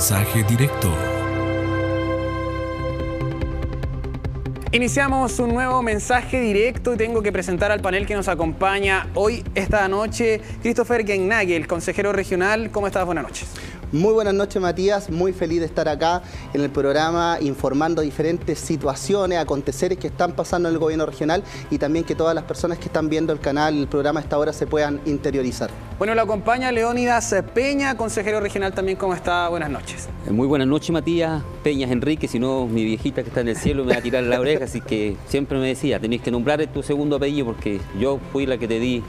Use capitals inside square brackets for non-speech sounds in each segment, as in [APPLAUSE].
mensaje directo. Iniciamos un nuevo mensaje directo y tengo que presentar al panel que nos acompaña hoy, esta noche, Christopher Gennagel, consejero regional. ¿Cómo estás? Buenas noches. Muy buenas noches Matías, muy feliz de estar acá en el programa informando diferentes situaciones, aconteceres que están pasando en el gobierno regional y también que todas las personas que están viendo el canal, el programa a esta hora se puedan interiorizar. Bueno, lo acompaña Leónidas Peña, consejero regional también, ¿cómo está? Buenas noches. Eh, muy buenas noches Matías, Peñas Enrique, si no mi viejita que está en el cielo me va a tirar la oreja, así que siempre me decía, tenéis que nombrar tu segundo apellido porque yo fui la que te di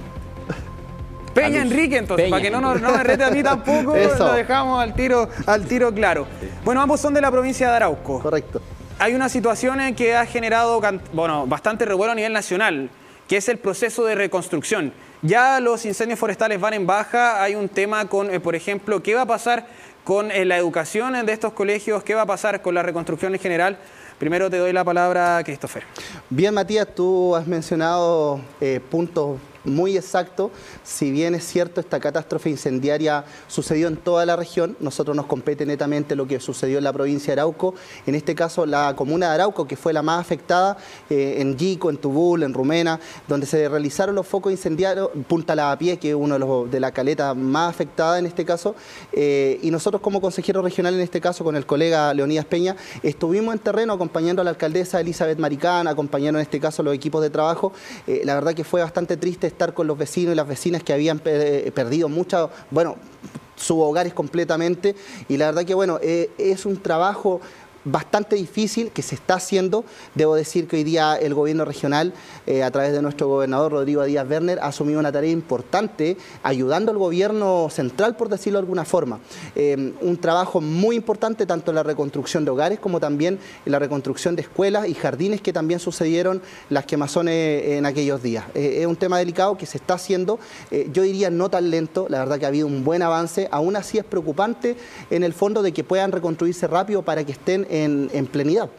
Peña Enrique, entonces, para que no, no, me rete a mí tampoco, [LAUGHS] lo dejamos al tiro, al tiro claro. Bueno, ambos son de la provincia de Arauco. Correcto. Hay una situación que ha generado bueno, bastante revuelo a nivel nacional, que es el proceso de reconstrucción. Ya los incendios forestales van en baja, hay un tema con, eh, por ejemplo, qué va a pasar con eh, la educación de estos colegios, qué va a pasar con la reconstrucción en general. Primero te doy la palabra, Christopher. Bien, Matías, tú has mencionado eh, puntos muy exacto. Si bien es cierto, esta catástrofe incendiaria sucedió en toda la región, nosotros nos compete netamente lo que sucedió en la provincia de Arauco. En este caso, la comuna de Arauco, que fue la más afectada, eh, en Yico, en Tubul, en Rumena, donde se realizaron los focos incendiarios, Punta Lavapié, que es uno de, los, de la caleta más afectada en este caso. Eh, y nosotros como consejero regional, en este caso con el colega Leonidas Peña, estuvimos en terreno acompañando a la alcaldesa Elizabeth Maricán, acompañando en este caso los equipos de trabajo. Eh, la verdad que fue bastante triste estar con los vecinos y las vecinas que habían eh, perdido mucho, bueno, sus hogares completamente. Y la verdad que, bueno, eh, es un trabajo bastante difícil que se está haciendo. Debo decir que hoy día el gobierno regional, eh, a través de nuestro gobernador Rodrigo Díaz Werner, ha asumido una tarea importante ayudando al gobierno central, por decirlo de alguna forma. Eh, un trabajo muy importante tanto en la reconstrucción de hogares como también en la reconstrucción de escuelas y jardines que también sucedieron las quemazones en aquellos días. Eh, es un tema delicado que se está haciendo, yo diría no tan lento, la verdad que ha habido un buen avance, aún así es preocupante en el fondo de que puedan reconstruirse rápido para que estén en, plenidad.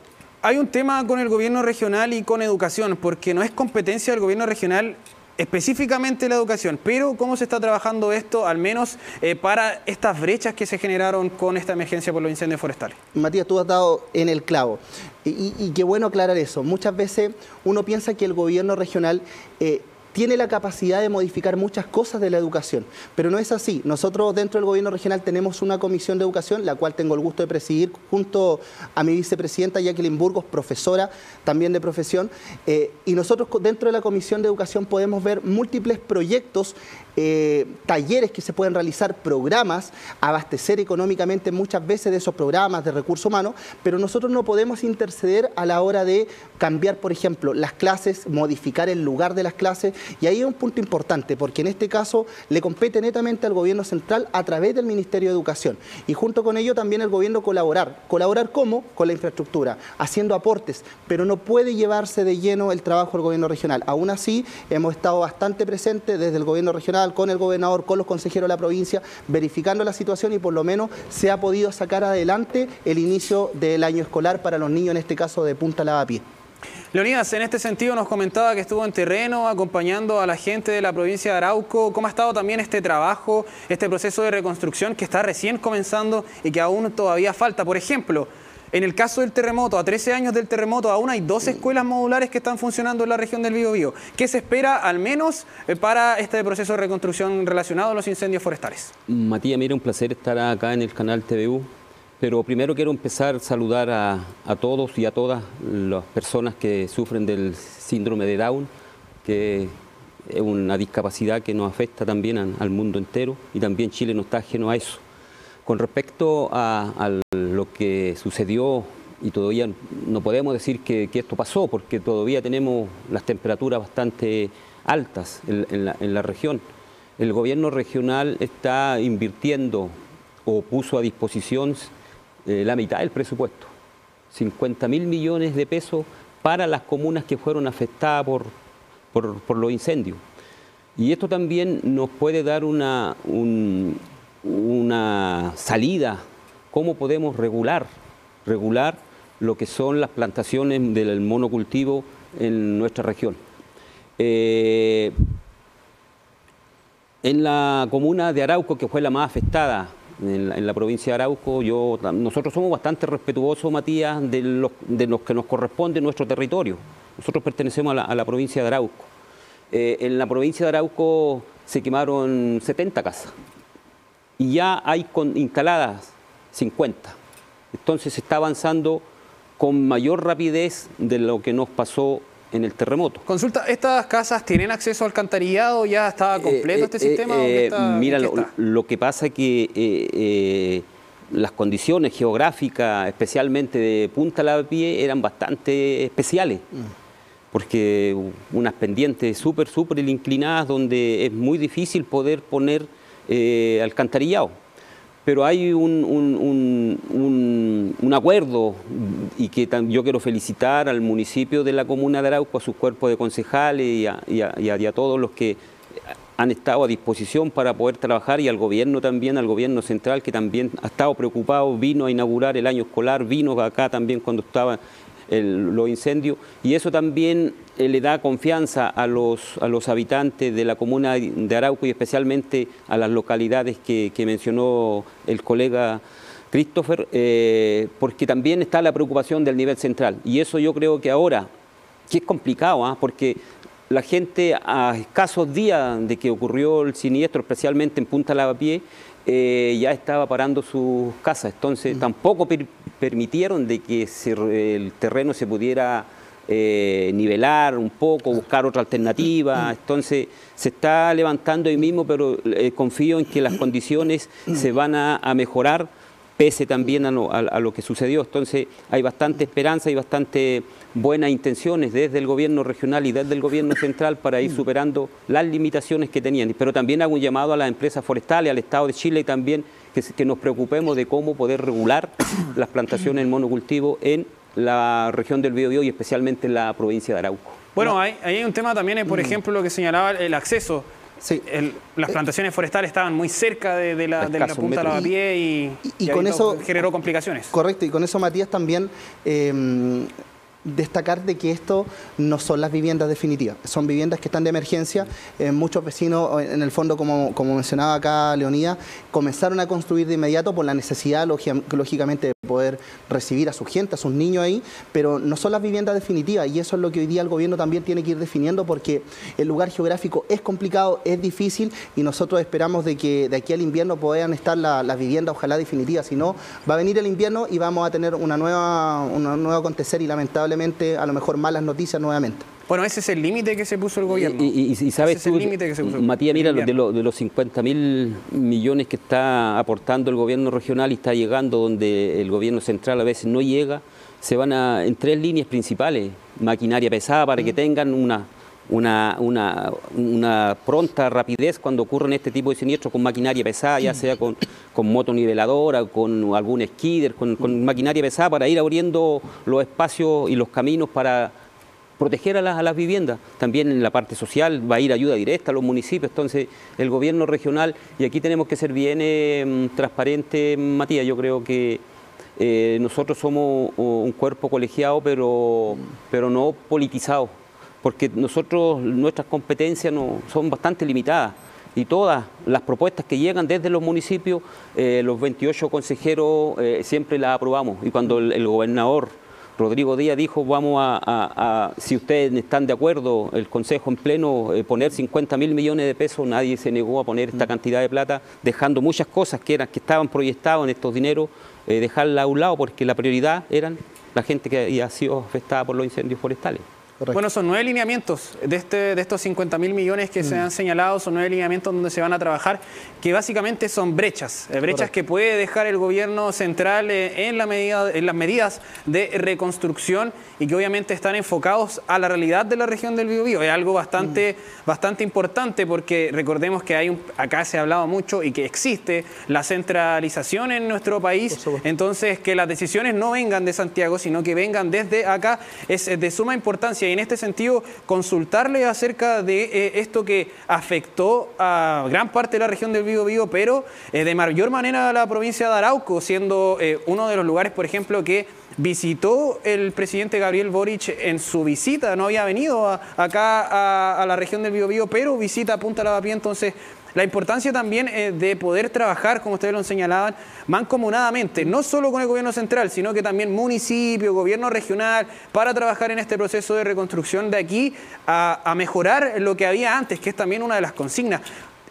Hay un tema con el gobierno regional y con educación, porque no es competencia del gobierno regional específicamente la educación, pero cómo se está trabajando esto, al menos eh, para estas brechas que se generaron con esta emergencia por los incendios forestales. Matías, tú has dado en el clavo. Y, qué bueno aclarar eso. Muchas veces uno piensa que el gobierno regional eh, tiene la capacidad de modificar muchas cosas de la educación, pero no es así. Nosotros dentro del gobierno regional tenemos una comisión de educación, la cual tengo el gusto de presidir junto a mi vicepresidenta Jacqueline Burgos, profesora también de profesión, eh, y nosotros dentro de la comisión de educación podemos ver múltiples proyectos eh, talleres que se pueden realizar, programas, abastecer económicamente muchas veces de esos programas de recursos humanos, pero nosotros no podemos interceder a la hora de cambiar, por ejemplo, las clases, modificar el lugar de las clases, y ahí es un punto importante, porque en este caso le compete netamente al gobierno central a través del Ministerio de Educación, y junto con ello también el gobierno colaborar. ¿Colaborar cómo? Con la infraestructura, haciendo aportes, pero no puede llevarse de lleno el trabajo del gobierno regional. Aún así, hemos estado bastante presentes desde el gobierno regional con el gobernador, con los consejeros de la provincia, verificando la situación y por lo menos se ha podido sacar adelante el inicio del año escolar para los niños, en este caso de Punta Lavapié. Leonidas, en este sentido nos comentaba que estuvo en terreno acompañando a la gente de la provincia de Arauco. ¿Cómo ha estado también este trabajo, este proceso de reconstrucción que está recién comenzando y que aún todavía falta? Por ejemplo, en el caso del terremoto, a 13 años del terremoto, aún hay dos escuelas modulares que están funcionando en la región del Biobío. ¿Qué se espera al menos eh, para este proceso de reconstrucción relacionado a los incendios forestales? Matías, mira, un placer estar acá en el canal TVU. Pero primero quiero empezar a saludar a, todos y a todas las personas que sufren del síndrome de Down, que es una discapacidad que nos afecta también al mundo entero y también Chile no está ajeno a eso. Con respecto a, lo que sucedió, y todavía no podemos decir que, esto pasó, porque todavía tenemos las temperaturas bastante altas en, la, región. El gobierno regional está invirtiendo o puso a disposición eh, la mitad del presupuesto, 50 mil millones de pesos para las comunas que fueron afectadas por, por, los incendios. Y esto también nos puede dar una, un, una salida, cómo podemos regular, regular lo que son las plantaciones del monocultivo en nuestra región. Eh, en la comuna de Arauco, que fue la más afectada, en la, provincia de Arauco. Yo, nosotros somos bastante respetuosos, Matías, de los, de los que nos corresponde nuestro territorio. Nosotros pertenecemos a la, provincia de Arauco. Eh, en la provincia de Arauco se quemaron 70 casas y ya hay instaladas 50. Entonces se está avanzando con mayor rapidez de lo que nos pasó en el terremoto. Consulta, ¿estas casas tienen acceso al alcantarillado? ¿Ya estaba eh, completo este eh, sistema? Eh, mira, lo, que pasa es que las condiciones geográficas, especialmente de Punta Lavapié, eran bastante especiales. Mm. Porque unas pendientes súper, súper inclinadas donde es muy difícil poder poner alcantarillado. Pero hay un, un, acuerdo y que yo quiero felicitar al municipio de la comuna de Arauco, a sus cuerpos de concejales y a, y a, todos los que han estado a disposición para poder trabajar y al gobierno también, al gobierno central que también ha estado preocupado, vino a inaugurar el año escolar, vino acá también cuando estaba los incendios. Y eso también eh, le da confianza a los, a los habitantes de la comuna de Arauco y especialmente a las localidades que, mencionó el colega Christopher, eh, porque también está la preocupación del nivel central y eso yo creo que ahora, que es complicado, ¿ah? porque la gente a escasos días de que ocurrió el siniestro, especialmente en Punta Lavapié, eh, ya estaba parando sus casas. Entonces tampoco permitieron de que el terreno se pudiera eh, nivelar un poco, buscar otra alternativa. Entonces se está levantando ahí mismo, pero eh, confío en que las condiciones se van a mejorar pese también a lo, que sucedió. Entonces hay bastante esperanza y bastante buenas intenciones desde el gobierno regional y desde el gobierno central para ir superando las limitaciones que tenían. Pero también hago un llamado a las empresas forestales, al Estado de Chile y también que, nos preocupemos de cómo poder regular las plantaciones en monocultivo en la región del Biobío y especialmente en la provincia de Arauco. Bueno, ahí hay un tema también, por mm. ejemplo, lo que señalaba el acceso Sí. las eh, plantaciones forestales estaban muy cerca de, la, punta de Lavapié y, y, con eso generó complicaciones. Correcto, y con eso Matías también eh, destacar de que esto no son las viviendas definitivas, son viviendas que están de emergencia. Eh, muchos vecinos, en el fondo, como, como mencionaba acá Leonida, comenzaron a construir de inmediato por la necesidad, lógicamente, de poder recibir a su gente, a sus niños ahí, pero no son las viviendas definitivas. Y eso es lo que hoy día el gobierno también tiene que ir definiendo porque el lugar geográfico es complicado, es difícil y nosotros esperamos de que de aquí al invierno puedan estar las viviendas, ojalá definitivas, si no, va a venir el invierno y vamos a tener una nueva, una nueva acontecer y lamentable a lo mejor malas noticias nuevamente. Bueno, ese es el límite que se puso el gobierno. Y, sabes tú, Matías, mira, de, de los 50 mil millones que está aportando el gobierno regional y está llegando donde el gobierno central a veces no llega, se van a, en tres líneas principales. Maquinaria pesada para que mm. tengan una, una, una, pronta rapidez cuando ocurren este tipo de siniestros con maquinaria pesada, ya sea con, con motoniveladora, con algún skidder, con, maquinaria pesada para ir abriendo los espacios y los caminos para proteger a las, a las viviendas. También en la parte social va a ir ayuda directa a los municipios. Entonces, el gobierno regional, y aquí tenemos que ser bien eh, transparentes, Matías, yo creo que eh, nosotros somos un cuerpo colegiado, pero, pero no politizado porque nosotros, nuestras competencias no, son bastante limitadas y todas las propuestas que llegan desde los municipios, eh, los 28 consejeros eh, siempre las aprobamos. Y cuando el, gobernador Rodrigo Díaz dijo, vamos a, si ustedes están de acuerdo, el Consejo en pleno, eh, poner 50 mil millones de pesos, nadie se negó a poner esta mm. cantidad de plata, dejando muchas cosas que, eran, que estaban proyectadas en estos dineros, dejarla a un lado, porque la prioridad eran la gente que había sido afectada por los incendios forestales. Bueno, son nueve lineamientos de, este, de estos 50 mil millones que se mm. han señalado, son nueve lineamientos donde se van a trabajar, que básicamente son brechas, eh, brechas que puede dejar el gobierno central eh, en, la medida, en las medidas de reconstrucción y que obviamente están enfocados a la realidad de la región del Biobío. Es algo bastante, mm. bastante importante porque recordemos que hay un, acá se ha hablado mucho y que existe la centralización en nuestro país, entonces que las decisiones no vengan de Santiago, sino que vengan desde acá es de suma importancia en este sentido consultarle acerca de eh, esto que afectó a gran parte de la región del Vigo, pero eh, de mayor manera a la provincia de Arauco, siendo eh, uno de los lugares, por ejemplo, que visitó el presidente Gabriel Boric en su visita, no había venido acá a, la región del Biobío, pero visita Punta Lavapié, entonces la importancia también eh, de poder trabajar, como ustedes lo señalaban, mancomunadamente, no solo con el gobierno central, sino que también municipio, gobierno regional, para trabajar en este proceso de reconstrucción de aquí a mejorar lo que había antes, que es también una de las consignas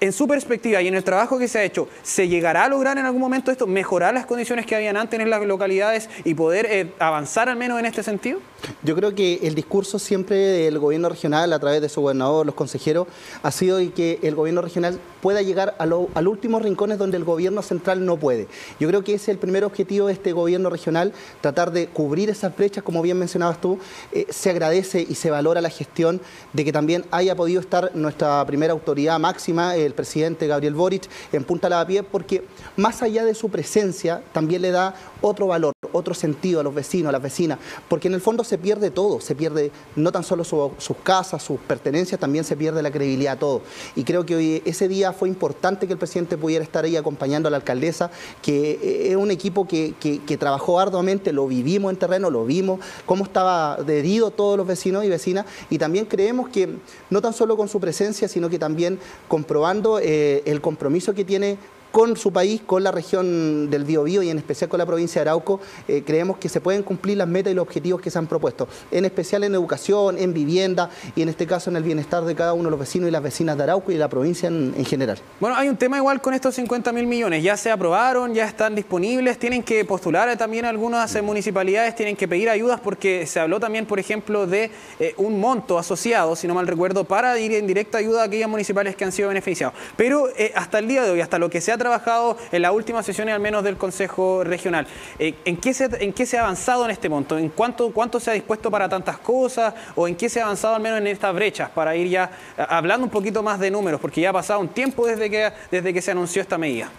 en su perspectiva y en el trabajo que se ha hecho, ¿se llegará a lograr en algún momento esto, mejorar las condiciones que habían antes en las localidades y poder eh, avanzar al menos en este sentido? Yo creo que el discurso siempre del gobierno regional, a través de su gobernador, los consejeros, ha sido que el gobierno regional pueda llegar a, los últimos rincones donde el gobierno central no puede. Yo creo que ese es el primer objetivo de este gobierno regional, tratar de cubrir esas brechas, como bien mencionabas tú. Eh, se agradece y se valora la gestión de que también haya podido estar nuestra primera autoridad máxima, el presidente Gabriel Boric en Punta Lavapié, porque más allá de su presencia, también le da otro valor, otro sentido a los vecinos, a las vecinas, porque en el fondo se pierde todo, se pierde no tan solo sus casas, sus pertenencias, también se pierde la credibilidad, todo. Y creo que hoy, ese día fue importante que el presidente pudiera estar ahí acompañando a la alcaldesa, que eh, es un equipo que, que trabajó arduamente, lo vivimos en terreno, lo vimos, cómo estaba adherido todos los vecinos y vecinas, y también creemos que no tan solo con su presencia, sino que también comprobando eh, el compromiso que tiene con su país, con la región del Biobío y en especial con la provincia de Arauco, eh, creemos que se pueden cumplir las metas y los objetivos que se han propuesto, en especial en educación, en vivienda y en este caso en el bienestar de cada uno de los vecinos y las vecinas de Arauco y de la provincia en, general. Bueno, hay un tema igual con estos 50 mil millones, ya se aprobaron, ya están disponibles, tienen que postular también algunas eh, municipalidades, tienen que pedir ayudas porque se habló también, por ejemplo, de eh, un monto asociado, si no mal recuerdo, para ir en directa ayuda a aquellas municipales que han sido beneficiados. Pero hasta el día de hoy, hasta lo que se ha trabajado en las últimas sesiones, al menos del Consejo Regional. Eh, ¿en, qué se, ¿En qué se ha avanzado en este monto? ¿En cuánto, cuánto se ha dispuesto para tantas cosas? ¿O en qué se ha avanzado al menos en estas brechas? Para ir ya hablando un poquito más de números, porque ya ha pasado un tiempo desde que, desde que se anunció esta medida.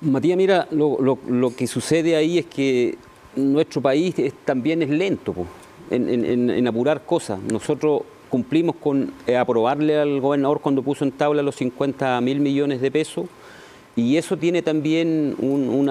Matías, mira, lo, que sucede ahí es que nuestro país también es lento en, apurar cosas. Nosotros cumplimos con eh, aprobarle al gobernador cuando puso en tabla los 50 mil millones de pesos y eso tiene también un,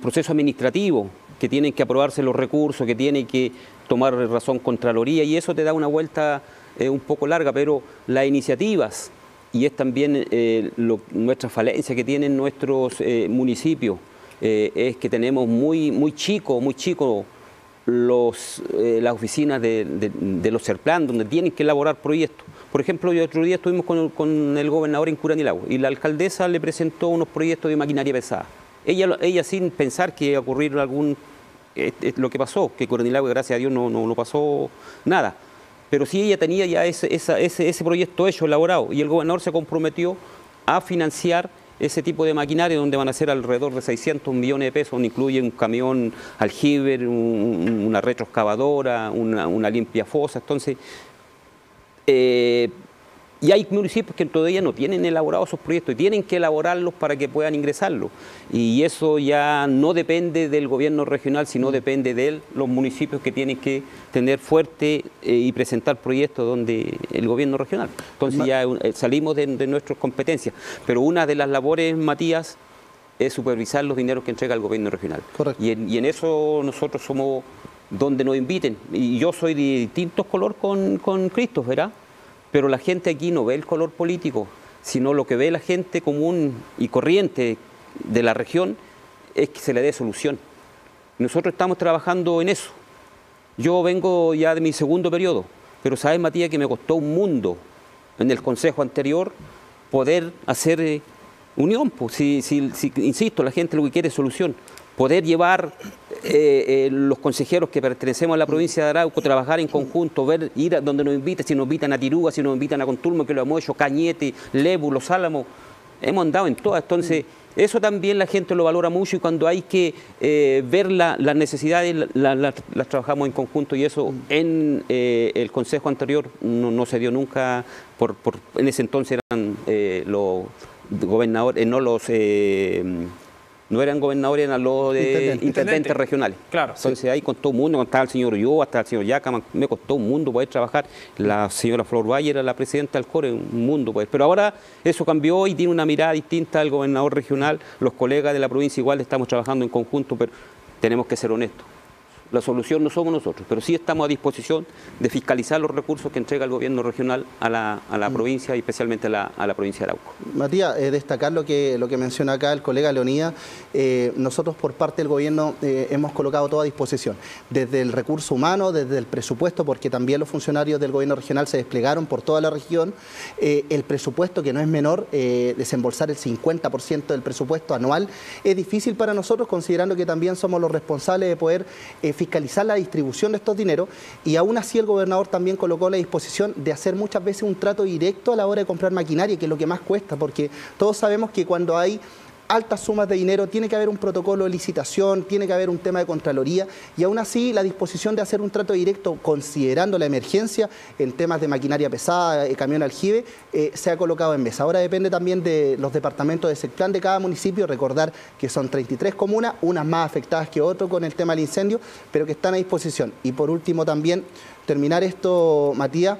proceso administrativo, que tienen que aprobarse los recursos, que tiene que tomar razón Contraloría, y eso te da una vuelta eh, un poco larga, pero las iniciativas, y es también eh, nuestra falencia que tienen nuestros eh, municipios, es que tenemos muy, muy chico, muy chico los, las oficinas de, de los CERPLAN, donde tienen que elaborar proyectos. Por ejemplo, yo otro día estuvimos con, el gobernador en Curanilagua y la alcaldesa le presentó unos proyectos de maquinaria pesada. Ella, ella sin pensar que iba a ocurrir algún... lo que pasó, que Curanilagua, gracias a Dios, no, no, pasó nada. Pero sí ella tenía ya ese, ese, ese proyecto hecho, elaborado, y el gobernador se comprometió a financiar ese tipo de maquinaria donde van a ser alrededor de 600 millones de pesos, donde incluye un camión aljiber, una retroexcavadora, una, una limpia fosa. Entonces, eh, y hay municipios que todavía no tienen elaborados esos proyectos y tienen que elaborarlos para que puedan ingresarlos. Y eso ya no depende del gobierno regional, sino depende de los municipios que tienen que tener fuerte eh, y presentar proyectos donde el gobierno regional. Entonces ya eh, salimos de, nuestras competencias. Pero una de las labores, Matías, es supervisar los dineros que entrega el gobierno regional. Y en, y en eso nosotros somos donde nos inviten. Y yo soy de distintos color con, con Cristo, ¿verdad? Pero la gente aquí no ve el color político, sino lo que ve la gente común y corriente de la región es que se le dé solución. Nosotros estamos trabajando en eso. Yo vengo ya de mi segundo periodo, pero sabes, Matías, que me costó un mundo en el consejo anterior poder hacer eh, unión. Pues, si, si, insisto, la gente lo que quiere es solución poder llevar eh, eh, los consejeros que pertenecemos a la provincia de Arauco, trabajar en conjunto, ver, ir a donde nos inviten, si nos invitan a Tiruga, si nos invitan a Contulmo, que lo hemos hecho, Cañete, Lebu, Los Álamos, hemos andado en todas. Entonces, eso también la gente lo valora mucho y cuando hay que eh, ver las necesidades, las trabajamos en conjunto y eso en el consejo anterior no, se dio nunca, por, en ese entonces eran los gobernadores, no los no eran gobernadores, eran los de intendentes, regionales. Claro. Entonces ahí con todo el mundo, estaba el señor yo, hasta el señor Yacaman, me costó un mundo poder trabajar. La señora Flor Valle era la presidenta del CORE, un mundo pues. Pero ahora eso cambió y tiene una mirada distinta al gobernador regional. Los colegas de la provincia igual estamos trabajando en conjunto, pero tenemos que ser honestos. La solución no somos nosotros, pero sí estamos a disposición de fiscalizar los recursos que entrega el gobierno regional a la, mm. provincia y especialmente a la, provincia de Arauco. Matías, eh, destacar lo que, lo que menciona acá el colega Leonía, eh, nosotros por parte del gobierno eh, hemos colocado todo a disposición, desde el recurso humano, desde el presupuesto, porque también los funcionarios del gobierno regional se desplegaron por toda la región, el presupuesto que no es menor, desembolsar el 50% del presupuesto anual, es difícil para nosotros considerando que también somos los responsables de poder fiscalizar la distribución de estos dineros y aún así el gobernador también colocó la disposición de hacer muchas veces un trato directo a la hora de comprar maquinaria, que es lo que más cuesta, porque todos sabemos que cuando hay altas sumas de dinero, tiene que haber un protocolo de licitación, tiene que haber un tema de Contraloría y aún así la disposición de hacer un trato directo considerando la emergencia en temas de maquinaria pesada, eh, camión aljibe, eh, se ha colocado en mesa. Ahora depende también de los departamentos de sector de cada municipio, recordar que son 33 comunas, unas más afectadas que otras con el tema del incendio, pero que están a disposición. Y por último también terminar esto, Matías,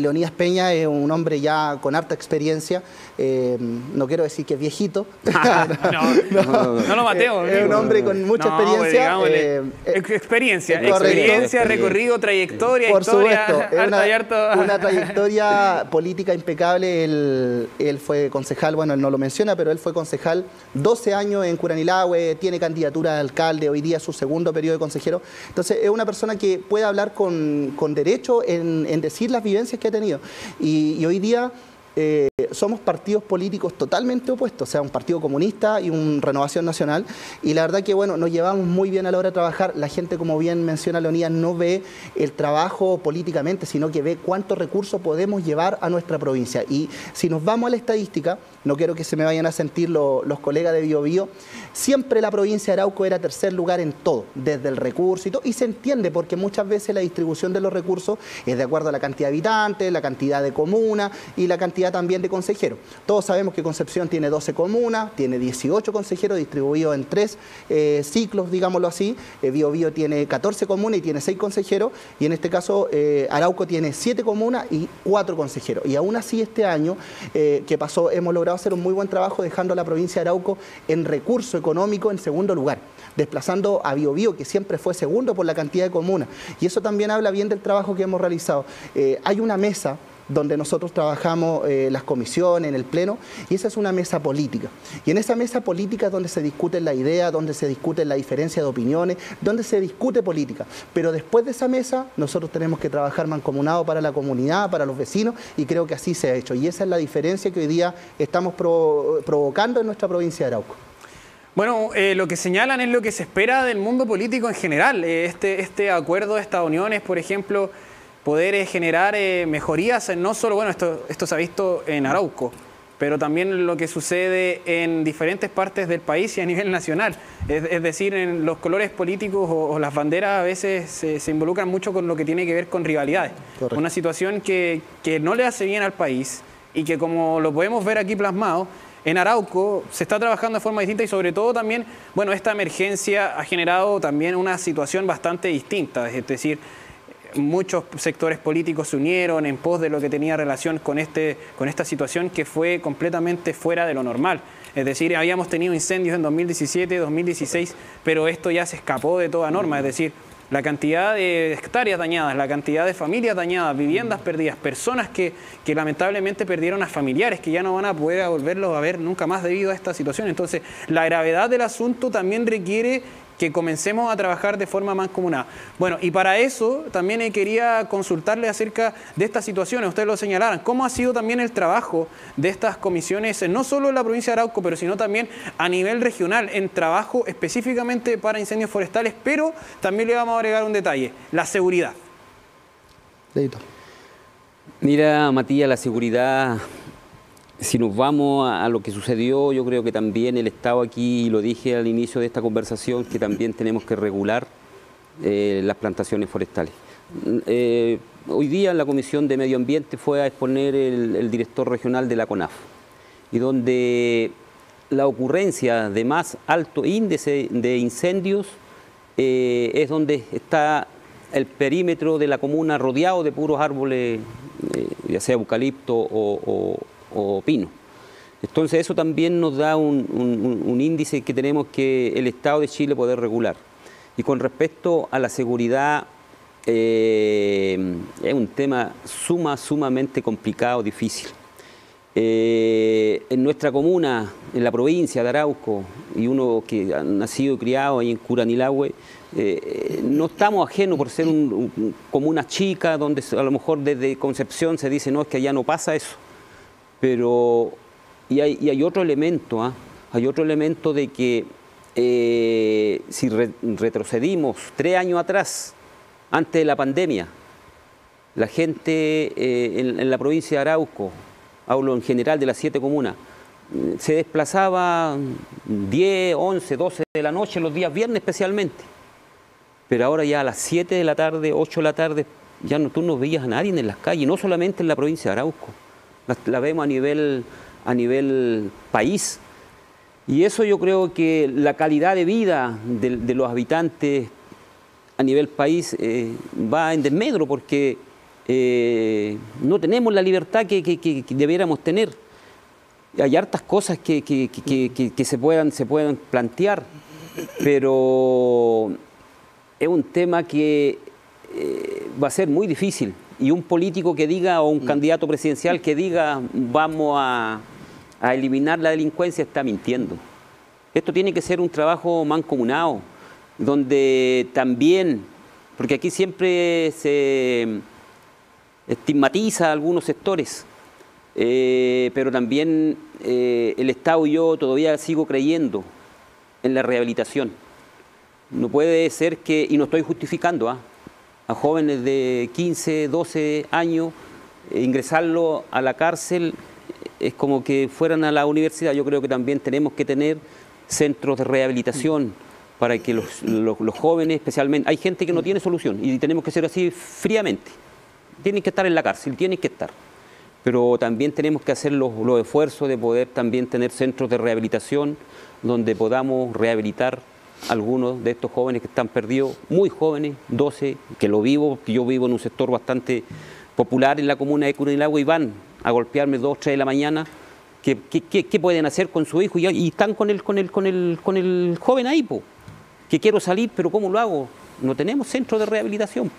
Leonidas Peña es un hombre ya con harta experiencia, eh, no quiero decir que es viejito. [LAUGHS] [LAUGHS] no, no, lo mateo. Es, un hombre con mucha experiencia. Eh, experiencia, experiencia, recorrido, trayectoria, Por supuesto, una, una, trayectoria política impecable. Él, él, fue concejal, bueno, él no lo menciona, pero él fue concejal 12 años en Curanilahue, tiene candidatura a alcalde, hoy día su segundo periodo de consejero. Entonces, es una persona que puede hablar con, con derecho en, en decir las vivencias que ha tenido. y, hoy día eh, somos partidos políticos totalmente opuestos, o sea, un partido comunista y un renovación nacional. Y la verdad que, bueno, nos llevamos muy bien a la hora de trabajar. La gente, como bien menciona Leonidas, no ve el trabajo políticamente, sino que ve cuántos recursos podemos llevar a nuestra provincia. Y si nos vamos a la estadística, no quiero que se me vayan a sentir los colegas de BioBio, siempre la provincia de Arauco era tercer lugar en todo, desde el recurso y todo. Y se entiende porque muchas veces la distribución de los recursos es de acuerdo a la cantidad de habitantes, la cantidad de comunas y la cantidad también de consejeros. Todos sabemos que Concepción tiene 12 comunas, tiene 18 consejeros distribuidos en tres eh, ciclos, digámoslo así. Eh, Bio, tiene 14 comunas y tiene 6 consejeros. Y en este caso, eh, Arauco tiene 7 comunas y 4 consejeros. Y aún así, este año que pasó, hemos logrado hacer un muy buen trabajo dejando a la provincia de Arauco en recurso económico en segundo lugar, desplazando a Biobío, que siempre fue segundo por la cantidad de comunas. Y eso también habla bien del trabajo que hemos realizado. hay una mesa donde nosotros trabajamos eh, las comisiones, en el Pleno, y esa es una mesa política. Y en esa mesa política es donde se discute la idea, donde se discute la diferencia de opiniones, donde se discute política. Pero después de esa mesa, nosotros tenemos que trabajar mancomunado para la comunidad, para los vecinos, y creo que así se ha hecho. Y esa es la diferencia que hoy día estamos provocando en nuestra provincia de Arauco. Bueno, eh, lo que señalan es lo que se espera del mundo político en general. Eh, este, este acuerdo, estas uniones, por ejemplo, poder eh, generar eh, mejorías, no solo, bueno, esto, esto se ha visto en Arauco, pero también lo que sucede en diferentes partes del país y a nivel nacional. Es, decir, en los colores políticos o, las banderas a veces se, involucran mucho con lo que tiene que ver con rivalidades. Una situación que, que no le hace bien al país y que como lo podemos ver aquí plasmado, en Arauco se está trabajando de forma distinta y sobre todo también, bueno, esta emergencia ha generado también una situación bastante distinta, es decir, muchos sectores políticos se unieron en pos de lo que tenía relación con, este, con esta situación que fue completamente fuera de lo normal. Es decir, habíamos tenido incendios en 2017, 2016, pero esto ya se escapó de toda norma. Es decir, la cantidad de hectáreas dañadas, la cantidad de familias dañadas, viviendas perdidas, personas que, que, lamentablemente perdieron a familiares, que ya no van a poder volverlos a ver nunca más debido a esta situación. Entonces, la gravedad del asunto también requiere que comencemos a trabajar de forma más mancomunada. Bueno, y para eso también quería consultarle acerca de estas situaciones, ustedes lo señalaran, cómo ha sido también el trabajo de estas comisiones, no solo en la provincia de Arauco, pero sino también a nivel regional, en trabajo específicamente para incendios forestales, pero también le vamos a agregar un detalle, la seguridad. Mira, Matías, la seguridad si nos vamos a, lo que sucedió, yo creo que también el Estado aquí, y lo dije al inicio de esta conversación, que también tenemos que regular eh, las plantaciones forestales. Eh, hoy día en la Comisión de Medio Ambiente fue a exponer el, director regional de la CONAF, y donde la ocurrencia de más alto índice de incendios eh, es donde está el perímetro de la comuna rodeado de puros árboles, ya sea eucalipto o, o pino. Entonces eso también nos da un, índice que tenemos que el Estado de Chile poder regular. Y con respecto a la seguridad, eh, es un tema suma, sumamente complicado, difícil. Eh, en nuestra comuna, en la provincia de Arauco, y uno que ha nacido y criado ahí en Curanilagüe, eh, no estamos ajenos por ser una comuna chica, donde a lo mejor desde Concepción se dice, no, es que allá no pasa eso. Pero, y hay, otro elemento, ¿ah? hay otro elemento de que eh, si retrocedimos tres años atrás, antes de la pandemia, la gente eh, en, la provincia de Arauco, hablo en general de las siete comunas, se desplazaba 10, 11, 12 de la noche, los días viernes especialmente. Pero ahora ya a las 7 de la tarde, 8 de la tarde, ya no, tú no veías a nadie en las calles, no solamente en la provincia de Arauco, la, vemos a nivel, a nivel país. Y eso yo creo que la calidad de vida de, los habitantes a nivel país eh, va en desmedro porque eh, no tenemos la libertad que, debiéramos tener. Hay hartas cosas que, se, puedan, se puedan plantear, pero es un tema que eh, va a ser muy difícil. Y un político que diga, o un mm. candidato presidencial que diga, vamos a eliminar la delincuencia, está mintiendo. Esto tiene que ser un trabajo mancomunado, donde también, porque aquí siempre se estigmatiza a algunos sectores, eh, pero también eh, el Estado y yo todavía sigo creyendo en la rehabilitación. No puede ser que, y no estoy justificando, ¿ah? Jóvenes de 15, 12 años, eh, ingresarlo a la cárcel es como que fueran a la universidad. Yo creo que también tenemos que tener centros de rehabilitación para que los, jóvenes, especialmente, hay gente que no tiene solución y tenemos que ser así fríamente. Tienen que estar en la cárcel, tienen que estar. Pero también tenemos que hacer los, esfuerzos de poder también tener centros de rehabilitación donde podamos rehabilitar algunos de estos jóvenes que están perdidos, muy jóvenes, 12, que lo vivo, que yo vivo en un sector bastante popular en la comuna de Curanilagua y van a golpearme 2, 3 de la mañana ¿Qué, pueden hacer con su hijo? Y, están con el, con el, con el, con el joven ahí, que quiero salir, pero ¿cómo lo hago? No tenemos centro de rehabilitación.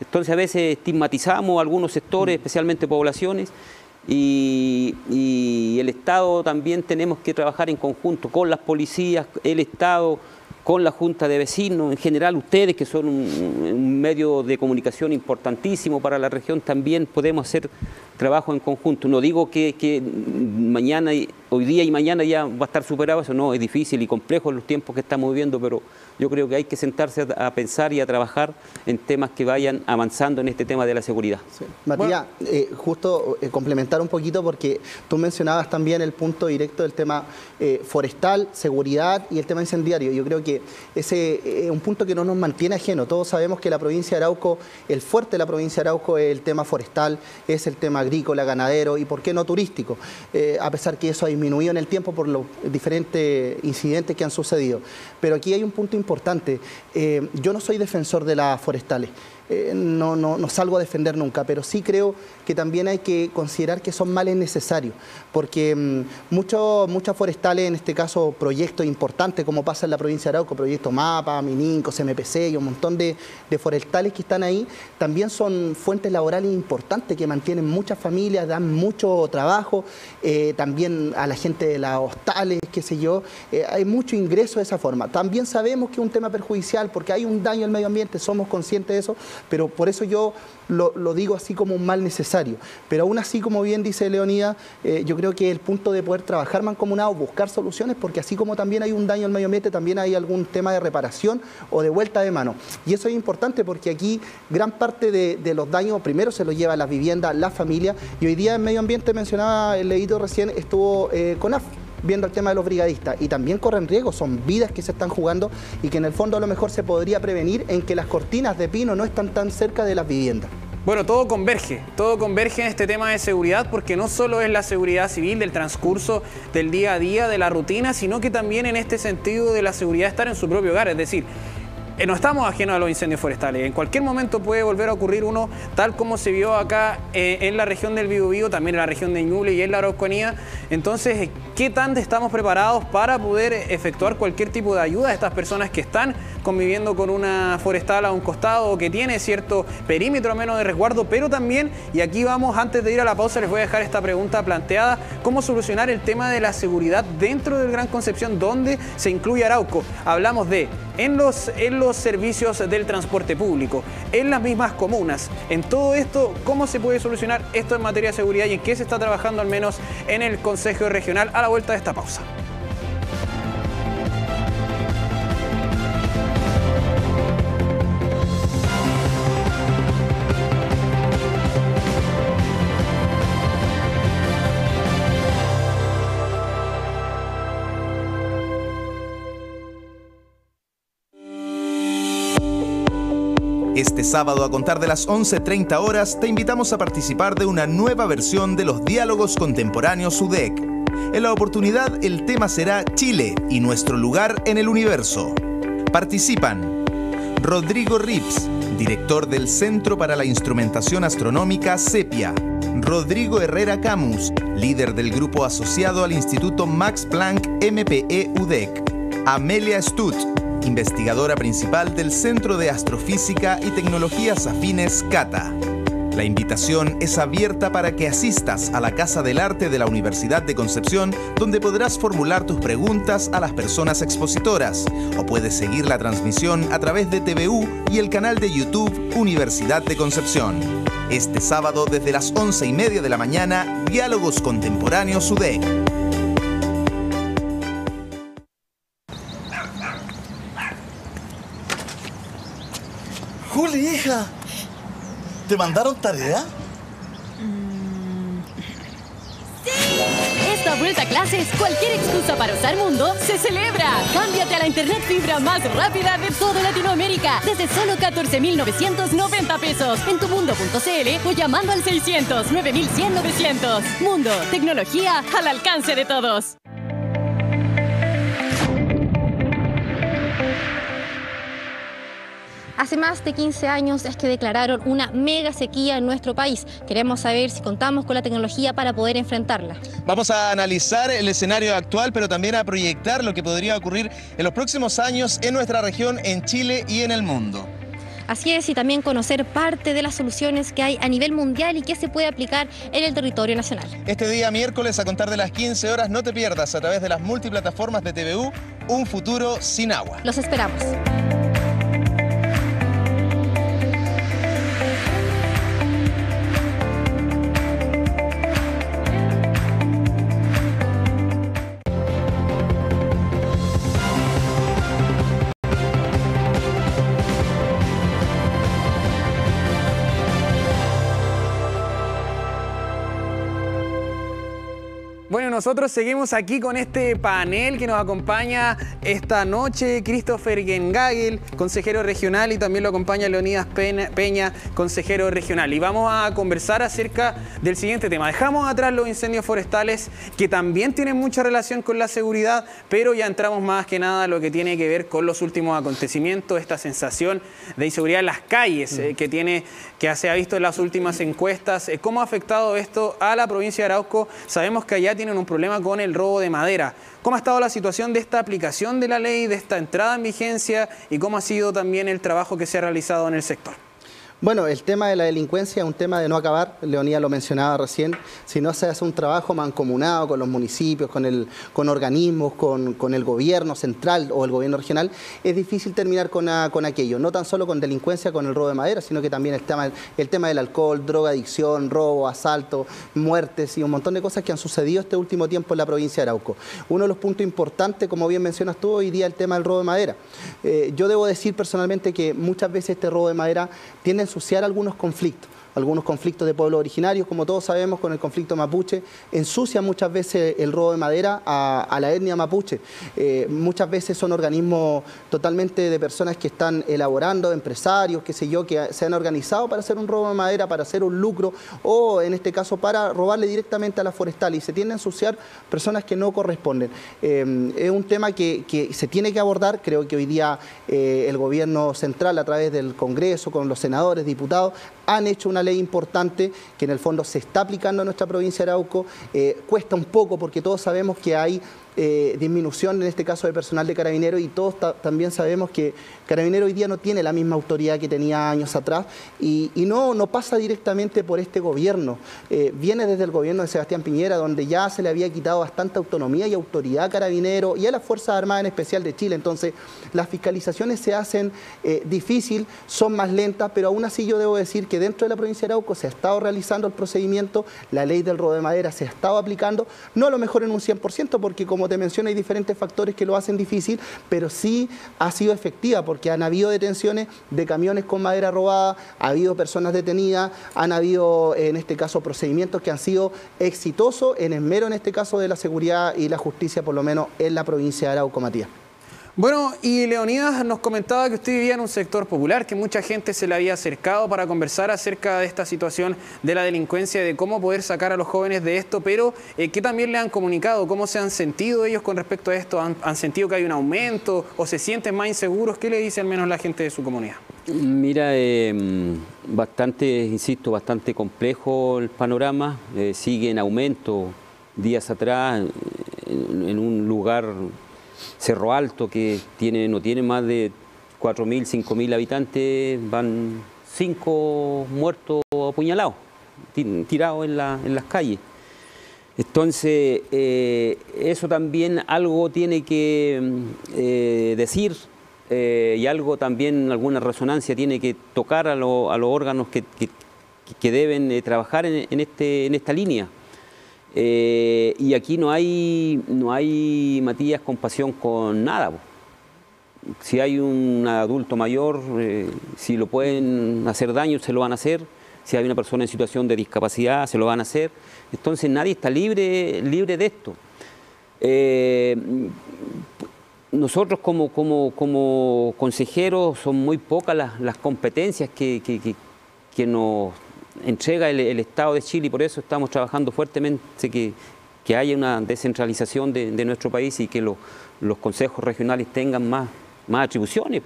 Entonces a veces estigmatizamos algunos sectores, mm. especialmente poblaciones, y, y, el Estado también tenemos que trabajar en conjunto con las policías, el Estado, con la Junta de Vecinos, en general ustedes que son un, medio de comunicación importantísimo para la región, también podemos hacer trabajo en conjunto. No digo que, que mañana, hoy día y mañana ya va a estar superado eso, no, es difícil y complejo en los tiempos que estamos viviendo, pero yo creo que hay que sentarse a, pensar y a trabajar en temas que vayan avanzando en este tema de la seguridad. Matías, eh, justo eh, complementar un poquito porque tú mencionabas también el punto directo del tema eh, forestal, seguridad y el tema incendiario. Yo creo que ese es un punto que no nos mantiene ajeno. Todos sabemos que la provincia de Arauco, el fuerte de la provincia de Arauco es el tema forestal, es el tema agrícola, ganadero y por qué no turístico, a pesar que eso ha disminuido en el tiempo por los diferentes incidentes que han sucedido. Pero aquí hay un punto importante. Eh, yo no soy defensor de las forestales. Eh, no, no, no, salgo a defender nunca, pero sí creo que también hay que considerar que son males necesarios, porque mm, muchos muchas forestales, en este caso proyectos importantes, como pasa en la provincia de Arauco, proyectos MAPA, Mininco, CMPC y un montón de, forestales que están ahí, también son fuentes laborales importantes que mantienen muchas familias, dan mucho trabajo, eh, también a la gente de las hostales, qué sé yo, eh, hay mucho ingreso de esa forma. También sabemos que es un tema perjudicial porque hay un daño al medio ambiente, somos conscientes de eso, pero por eso yo lo, digo así como un mal necesario. Pero aún así, como bien dice Leonida, eh, yo creo que el punto de poder trabajar mancomunado, buscar soluciones, porque así como también hay un daño al medio ambiente, también hay algún tema de reparación o de vuelta de mano. Y eso es importante porque aquí gran parte de, los daños primero se los lleva las viviendas, las familias, y hoy día en medio ambiente mencionaba el leído recién, estuvo eh, con AF viendo el tema de los brigadistas y también corren riesgo, son vidas que se están jugando y que en el fondo a lo mejor se podría prevenir en que las cortinas de pino no están tan cerca de las viviendas. Bueno, todo converge, todo converge en este tema de seguridad porque no solo es la seguridad civil del transcurso del día a día, de la rutina, sino que también en este sentido de la seguridad estar en su propio hogar. Es decir, no estamos ajenos a los incendios forestales. En cualquier momento puede volver a ocurrir uno, tal como se vio acá eh, en la región del Biobío, también en la región de Ñuble y en la Araucanía. Entonces, ¿qué tanto estamos preparados para poder efectuar cualquier tipo de ayuda a estas personas que están conviviendo con una forestal a un costado o que tiene cierto perímetro menos de resguardo, pero también, y aquí vamos, antes de ir a la pausa, les voy a dejar esta pregunta planteada, ¿cómo solucionar el tema de la seguridad dentro del Gran Concepción, donde se incluye Arauco? Hablamos de en los servicios del transporte público, en las mismas comunas. En todo esto, ¿cómo se puede solucionar esto en materia de seguridad y en qué se está trabajando al menos en el Consejo Regional a la vuelta de esta pausa? Sábado a contar de las 11.30 horas te invitamos a participar de una nueva versión de los Diálogos Contemporáneos UDEC. En la oportunidad el tema será Chile y nuestro lugar en el universo. Participan Rodrigo Rips, director del Centro para la Instrumentación Astronómica CEPIA. Rodrigo Herrera Camus, líder del grupo asociado al Instituto Max Planck MPE UDEC. Amelia Stutt, investigadora principal del Centro de Astrofísica y Tecnologías Afines CATA. La invitación es abierta para que asistas a la Casa del Arte de la Universidad de Concepción, donde podrás formular tus preguntas a las personas expositoras, o puedes seguir la transmisión a través de TVU y el canal de YouTube Universidad de Concepción. Este sábado desde las once y media de la mañana, Diálogos Contemporáneos UDEC. Hija. ¿Te mandaron tarea? Esta vuelta a clases, cualquier excusa para usar Mundo se celebra. Cámbiate a la internet fibra más rápida de toda Latinoamérica desde solo 14,990 pesos en tumundo.cl o llamando al 600 9100 900. Mundo, tecnología al alcance de todos. Hace más de 15 años es que declararon una mega sequía en nuestro país. Queremos saber si contamos con la tecnología para poder enfrentarla. Vamos a analizar el escenario actual, pero también a proyectar lo que podría ocurrir en los próximos años en nuestra región, en Chile y en el mundo. Así es, y también conocer parte de las soluciones que hay a nivel mundial y que se puede aplicar en el territorio nacional. Este día miércoles a contar de las 15 horas no te pierdas a través de las multiplataformas de TVU Un futuro sin agua. Los esperamos. Nosotros seguimos aquí con este panel que nos acompaña esta noche, Christopher Gengagel, consejero regional, y también lo acompaña Leonidas Peña, consejero regional. Y vamos a conversar acerca del siguiente tema. Dejamos atrás los incendios forestales, que también tienen mucha relación con la seguridad, pero ya entramos más que nada a lo que tiene que ver con los últimos acontecimientos, esta sensación de inseguridad en las calles eh, que, tiene, que se ha visto en las últimas encuestas. Eh, ¿Cómo ha afectado esto a la provincia de Arauco? Sabemos que allá tienen un problema con el robo de madera. ¿Cómo ha estado la situación de esta aplicación de la ley, de esta entrada en vigencia y cómo ha sido también el trabajo que se ha realizado en el sector? Bueno, el tema de la delincuencia es un tema de no acabar, Leonía lo mencionaba recién, si no se hace un trabajo mancomunado con los municipios, con, el, con organismos, con, el gobierno central o el gobierno regional, es difícil terminar con, con, aquello, no tan solo con delincuencia, con el robo de madera, sino que también el tema, el tema del alcohol, drogadicción, robo, asalto, muertes y un montón de cosas que han sucedido este último tiempo en la provincia de Arauco. Uno de los puntos importantes, como bien mencionas tú, hoy día el tema del robo de madera. Eh, yo debo decir personalmente que muchas veces este robo de madera tiene ensuciar algunos conflictos algunos conflictos de pueblos originarios, como todos sabemos con el conflicto mapuche, ensucia muchas veces el robo de madera a, la etnia mapuche. Eh, muchas veces son organismos totalmente de personas que están elaborando, empresarios, qué sé yo, que se han organizado para hacer un robo de madera, para hacer un lucro o en este caso para robarle directamente a la forestal y se tiende a ensuciar personas que no corresponden. Eh, es un tema que, se tiene que abordar, creo que hoy día eh, el gobierno central a través del Congreso, con los senadores, diputados, han hecho una ley importante que en el fondo se está aplicando en nuestra provincia de Arauco. Eh, cuesta un poco porque todos sabemos que hay eh, disminución en este caso de personal de carabinero y todos también sabemos que carabinero hoy día no tiene la misma autoridad que tenía años atrás y, no, pasa directamente por este gobierno, eh, viene desde el gobierno de Sebastián Piñera donde ya se le había quitado bastante autonomía y autoridad a carabinero y a las Fuerzas Armadas en especial de Chile, entonces las fiscalizaciones se hacen eh, difícil, son más lentas, pero aún así yo debo decir que dentro de la provincia de Arauco se ha estado realizando el procedimiento, la ley del robo de madera se ha estado aplicando, no a lo mejor en un 100% porque como te menciono, hay diferentes factores que lo hacen difícil, pero sí ha sido efectiva han habido detenciones de camiones con madera robada, ha habido personas detenidas, han habido en este caso procedimientos que han sido exitosos en esmero en este caso de la seguridad y la justicia, por lo menos en la provincia de Arauco, Matías. Bueno, y Leonidas nos comentaba que usted vivía en un sector popular, que mucha gente se le había acercado para conversar acerca de esta situación de la delincuencia de cómo poder sacar a los jóvenes de esto, pero eh, ¿qué también le han comunicado? ¿Cómo se han sentido ellos con respecto a esto? ¿Han, sentido que hay un aumento o se sienten más inseguros? ¿Qué le dice al menos la gente de su comunidad? Mira, em, bastante, insisto, bastante complejo el panorama, eh, sigue en aumento. Días atrás, en un lugar Cerro Alto, que tiene, no tiene más de 4.000, 5.000 habitantes, van cinco muertos apuñalados, tirados en, las calles. Entonces, eh, eso también algo tiene que eh, decir eh, y algo también, alguna resonancia tiene que tocar a, los órganos que, deben trabajar en, este, en esta línea. Eh, y aquí no hay, no hay, Matías, compasión con nada. Si hay un adulto mayor, eh, si lo pueden hacer daño, se lo van a hacer. Si hay una persona en situación de discapacidad, se lo van a hacer. Entonces nadie está libre, libre de esto. Eh, nosotros como, como, como, consejeros son muy pocas las, competencias que, que nos entrega el, Estado de Chile y por eso estamos trabajando fuertemente que, que haya una descentralización de, nuestro país y que los consejos regionales tengan más, más atribuciones.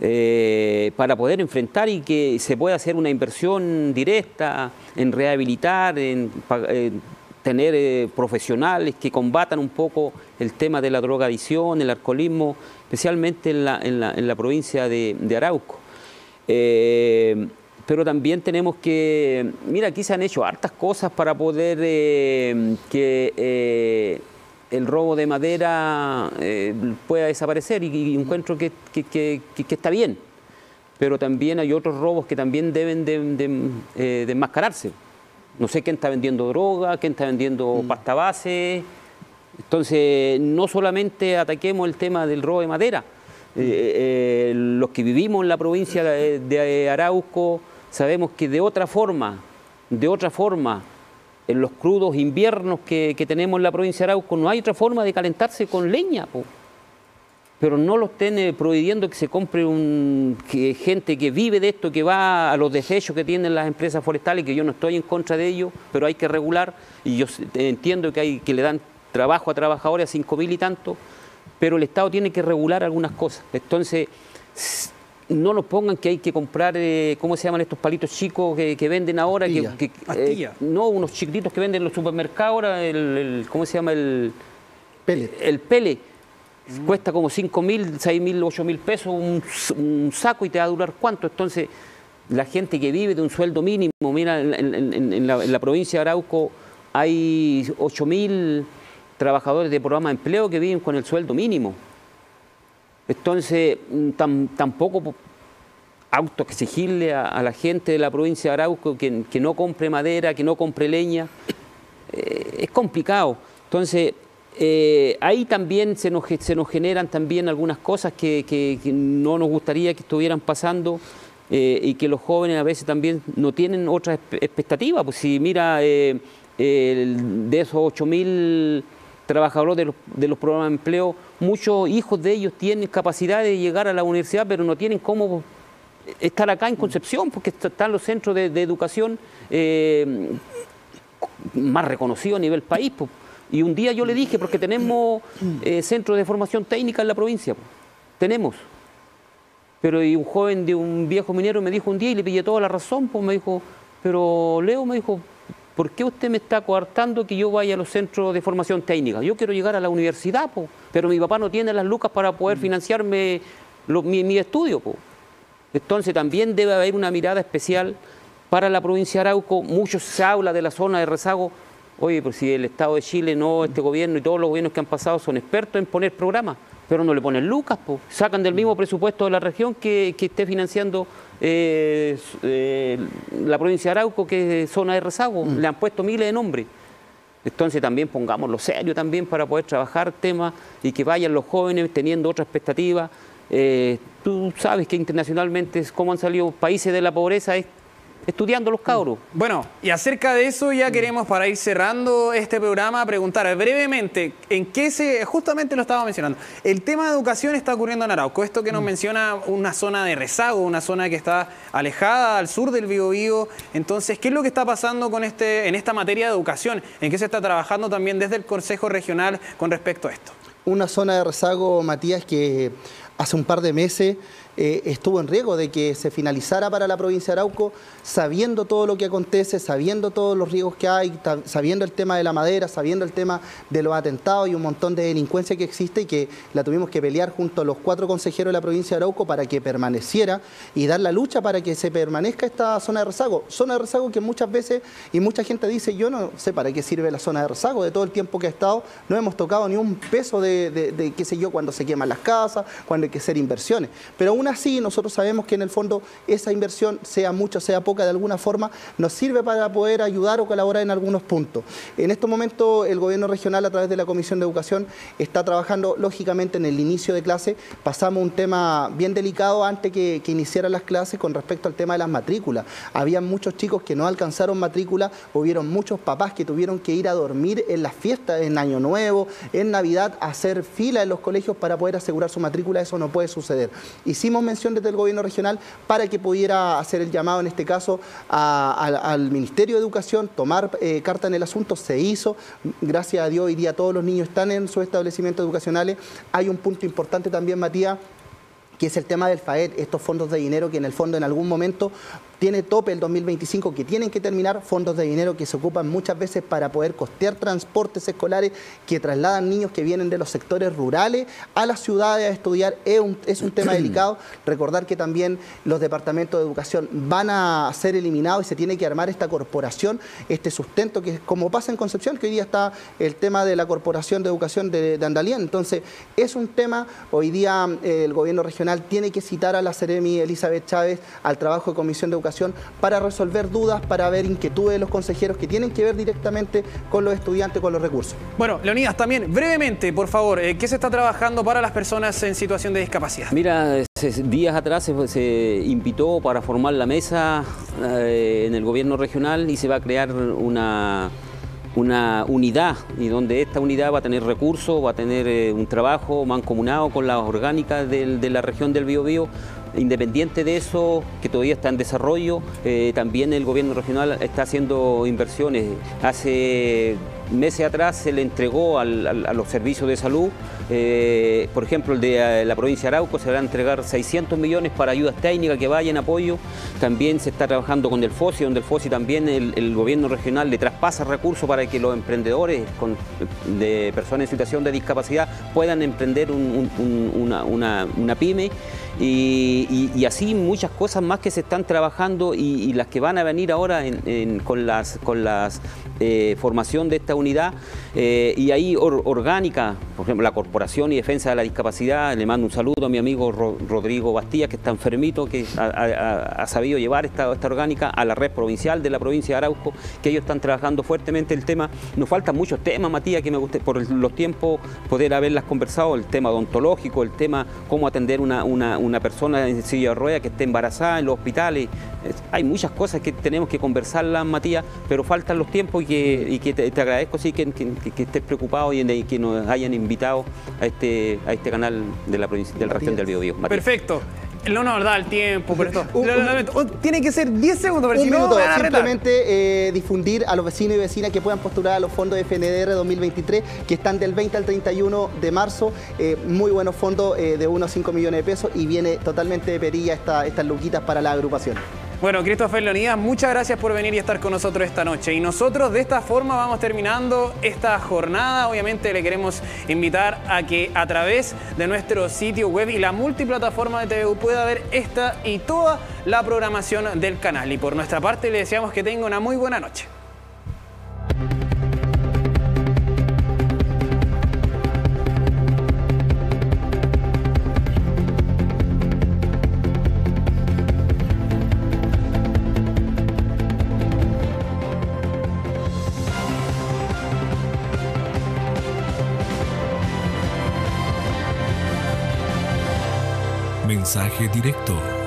Eh, para poder enfrentar y que se pueda hacer una inversión directa en rehabilitar, en, tener eh, profesionales que combatan un poco el tema de la drogadicción, el alcoholismo, especialmente en la, en la, provincia de, Arauco. Pero también tenemos que, mira, aquí se han hecho hartas cosas para poder eh, que eh, el robo de madera eh, pueda desaparecer y, encuentro que, está bien, pero también hay otros robos que también deben de, enmascararse. No sé quién está vendiendo droga, quién está vendiendo mm. pasta base. Entonces, no solamente ataquemos el tema del robo de madera. los que vivimos en la provincia de Arauco, sabemos que de otra forma, de otra forma, en los crudos inviernos que, tenemos en la provincia de Arauco, no hay otra forma de calentarse con leña. Pero no lo estén eh, prohibiendo que se compre un, gente que vive de esto, que va a los desechos que tienen las empresas forestales, que yo no estoy en contra de ello, pero hay que regular. Y yo entiendo que, hay, que le dan trabajo a trabajadores a cinco mil y tanto, pero el Estado tiene que regular algunas cosas. Entonces, no nos pongan que hay que comprar, eh, ¿cómo se llaman estos palitos chicos que, venden ahora? Que, eh, no, unos chiquititos que venden en los supermercados ahora, el, ¿cómo se llama? El pele. El pele. Mm. Cuesta como 5 mil, 6 mil, 8 mil pesos un, saco y te va a durar cuánto. Entonces, la gente que vive de un sueldo mínimo, mira, en, la, provincia de Arauco hay 8 mil trabajadores de programa de empleo que viven con el sueldo mínimo. Entonces, mm, tampoco auto exigirle a, la gente de la provincia de Arauco que, no compre madera, que no compre leña. Eh, es complicado. Entonces, eh, ahí también se nos, se nos generan también algunas cosas que, no nos gustaría que estuvieran pasando, eh, y que los jóvenes a veces también no tienen otra expectativa. Pues si mira, de esos 8.000 trabajadores de los, de los programas de empleo, muchos hijos de ellos tienen capacidad de llegar a la universidad, pero no tienen cómo estar acá en Concepción, porque están los centros de, educación eh, más reconocidos a nivel país. Y un día yo le dije, porque tenemos eh, centros de formación técnica en la provincia, pues. tenemos. Pero y un joven de un viejo minero me dijo un día y le pillé toda la razón, pues me dijo, pero Leo me dijo, ¿por qué usted me está coartando que yo vaya a los centros de formación técnica? Yo quiero llegar a la universidad, pero mi papá no tiene las lucas para poder financiarme mi, mi, estudio. Pues. Entonces también debe haber una mirada especial para la provincia de Arauco. Mucho se habla de la zona de rezago. Oye, pues si el Estado de Chile, no, este gobierno y todos los gobiernos que han pasado son expertos en poner programas, pero no le ponen lucas, pues. sacan del mismo presupuesto de la región que, esté financiando eh, eh, la provincia de Arauco, que es zona de rezago. Mm. Le han puesto miles de nombres. Entonces también pongámoslo serio también para poder trabajar temas y que vayan los jóvenes teniendo otra expectativa. Eh, tú sabes que internacionalmente cómo han salido países de la pobreza estudiando los cabros. Bueno, y acerca de eso ya queremos para ir cerrando este programa preguntar brevemente en qué se, justamente lo estaba mencionando, el tema de educación está ocurriendo en Arauco, esto que nos mm. menciona una zona de rezago, una zona que está alejada al sur del Biobío, entonces, ¿qué es lo que está pasando con este, en esta materia de educación? ¿En qué se está trabajando también desde el Consejo Regional con respecto a esto? Una zona de rezago, Matías, que hace un par de meses eh, estuvo en riesgo de que se finalizara para la provincia de Arauco, sabiendo todo lo que acontece, sabiendo todos los riesgos que hay, sabiendo el tema de la madera, sabiendo el tema de los atentados y un montón de delincuencia que existe y que la tuvimos que pelear junto a los cuatro consejeros de la provincia de Arauco para que permaneciera y dar la lucha para que se permanezca esta zona de rezago. Zona de rezago que muchas veces y mucha gente dice, yo no sé para qué sirve la zona de rezago, de todo el tiempo que ha estado, no hemos tocado ni un peso de, qué sé yo, cuando se queman las casas, cuando hay que hacer inversiones. Pero una así, nosotros sabemos que en el fondo esa inversión, sea mucha, sea poca, de alguna forma, nos sirve para poder ayudar o colaborar en algunos puntos. En estos momentos, el gobierno regional, a través de la Comisión de Educación, está trabajando, lógicamente, en el inicio de clase. Pasamos un tema bien delicado antes que, que iniciaran las clases con respecto al tema de las matrículas. Había muchos chicos que no alcanzaron matrícula, hubieron muchos papás que tuvieron que ir a dormir en las fiestas, en Año Nuevo, en Navidad, a hacer fila en los colegios para poder asegurar su matrícula. Eso no puede suceder. Hicimos mención desde el gobierno regional para que pudiera hacer el llamado, en este caso, al Ministerio de Educación, tomar eh, carta en el asunto, se hizo, gracias a Dios hoy día todos los niños están en sus establecimientos educacionales. Hay un punto importante también, Matías, que es el tema del FAED, estos fondos de dinero que en el fondo en algún momento tiene tope el 2025 que tienen que terminar, fondos de dinero que se ocupan muchas veces para poder costear transportes escolares que trasladan niños que vienen de los sectores rurales a las ciudades a estudiar. Es un, es un tema [CLEARS THROAT] delicado. Recordar que también los departamentos de educación van a ser eliminados y se tiene que armar esta corporación, este sustento, que como pasa en Concepción, que hoy día está el tema de la Corporación de Educación de, de Entonces, es un tema, hoy día eh, el gobierno regional tiene que citar a la Seremi Elizabeth Chávez al trabajo de Comisión de Educación para resolver dudas, para ver inquietudes de los consejeros que tienen que ver directamente con los estudiantes, con los recursos. Bueno, Leonidas, también brevemente, por favor, eh, ¿qué se está trabajando para las personas en situación de discapacidad? Mira, días atrás se, invitó para formar la mesa eh, en el gobierno regional y se va a crear una una unidad y donde esta unidad va a tener recursos, va a tener eh, un trabajo mancomunado con las orgánicas de la región del Biobío Independiente de eso, que todavía está en desarrollo, eh, también el gobierno regional está haciendo inversiones. Hace meses atrás se le entregó a los servicios de salud, eh, por ejemplo el de eh, la provincia de Arauco se va a entregar 600 millones para ayudas técnicas que vayan apoyo, también se está trabajando con el FOSI, donde el FOSI también el, gobierno regional le traspasa recursos para que los emprendedores de personas en situación de discapacidad puedan emprender una, pyme. Y, así muchas cosas más que se están trabajando y, las que van a venir ahora con las, con las formación de esta unidad eh, y ahí orgánica, por ejemplo, la Corporación y Defensa de la Discapacidad, le mando un saludo a mi amigo Rodrigo Bastía, que está enfermito, que ha, sabido llevar esta, esta, orgánica a la red provincial de la provincia de Arauco, que ellos están trabajando fuertemente el tema. Nos faltan muchos temas, Matías, que me guste por los tiempos poder haberlas conversado, el tema odontológico, el tema cómo atender una, una una persona en silla de ruedas que esté embarazada en los hospitales. Hay muchas cosas que tenemos que conversarlas, Matías, pero faltan los tiempos y que, te, agradezco sí, que, estés preocupado y, que nos hayan invitado a este, a este canal de la, provincia, de la región del Biobío. Perfecto. No nos da el tiempo, pero esto. [LAUGHS] tiene que ser 10 segundos, pero un minuto, simplemente eh, difundir a los vecinos y vecinas que puedan postular a los fondos de FNDR 2023, que están del 20 al 31 de marzo. Eh, muy buenos fondos eh, de unos 5 millones de pesos y viene totalmente de perilla esta, estas luquitas para la agrupación. Bueno, Christopher Leonidas, muchas gracias por venir y estar con nosotros esta noche. Y nosotros de esta forma vamos terminando esta jornada. Obviamente le queremos invitar a que a través de nuestro sitio web y la multiplataforma de TVU pueda ver esta y toda la programación del canal. Y por nuestra parte le deseamos que tenga una muy buena noche. Mensaje directo